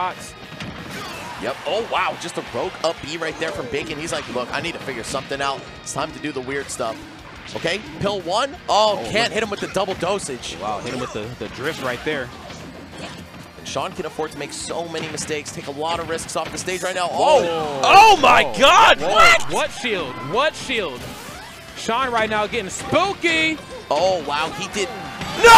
shots. Yep. Oh, wow. Just a rogue up B right there from BacoN. He's like, look, I need to figure something out. It's time to do the weird stuff. Okay, pill one. Oh, Oh, can't hit him with the double dosage. Wow, hit him with the, the drift right there. Sean can afford to make so many mistakes, take a lot of risks off the stage right now. Oh. oh, Whoa. oh my Whoa. God! Whoa. What? What shield? What shield? Sean right now getting spooky. Oh wow, he did. No